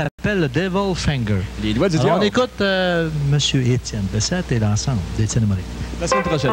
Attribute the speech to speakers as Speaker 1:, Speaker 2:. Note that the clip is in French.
Speaker 1: s'appelle le Devil Finger.
Speaker 2: Les doigts du
Speaker 1: Alors, on écoute euh, Monsieur Étienne Bessette et l'ensemble d'Étienne Morin.
Speaker 2: La semaine prochaine.